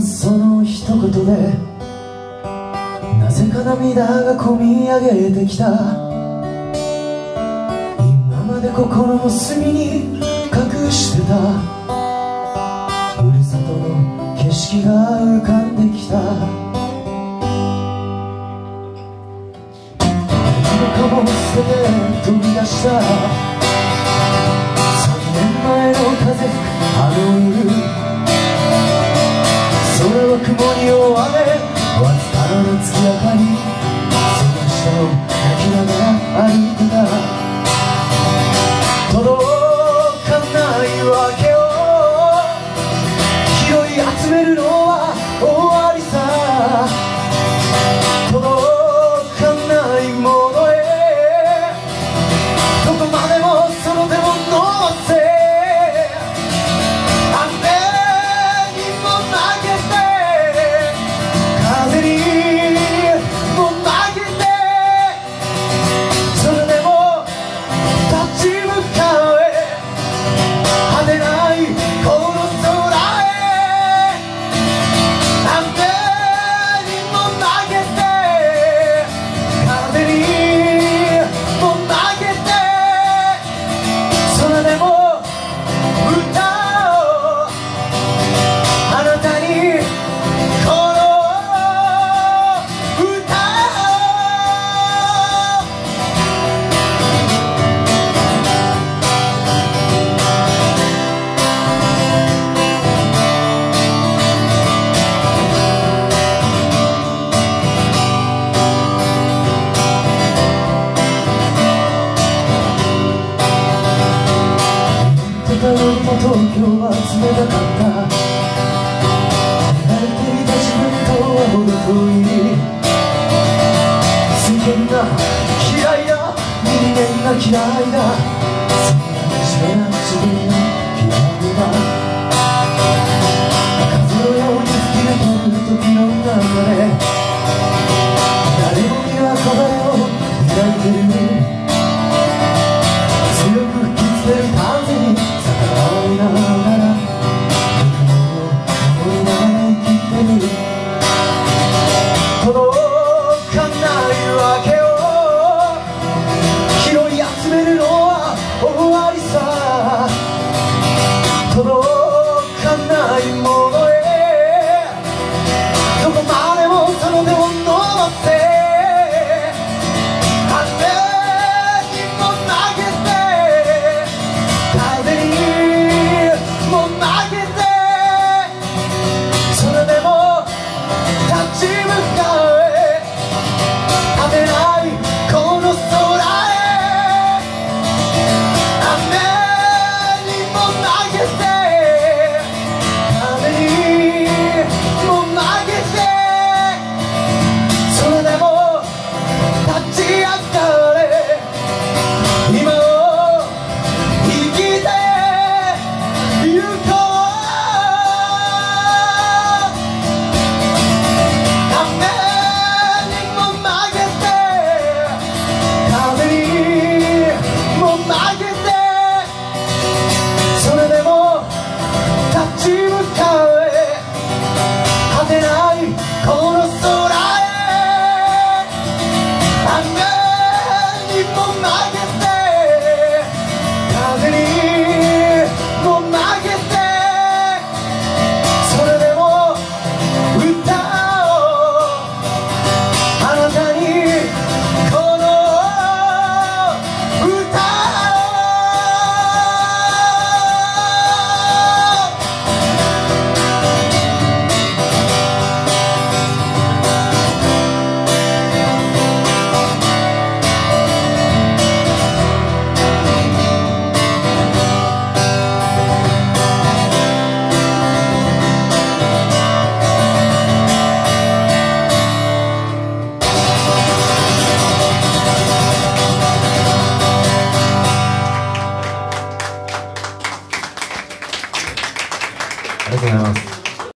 その一言でなぜか涙がこみ上げてきた。今まで心の隅に隠してた。ふるさとの景色が浮かんできた。何もかも捨てて飛び出した。れるのは終わりさ。冷たかった慣れていた自分とはほど遠い世間が嫌いだ人間が嫌いだそんなに知らく自分の嫌いだ風のように吹き抜ける時の流れ誰もに憧れを抱いてるさ。届かないもの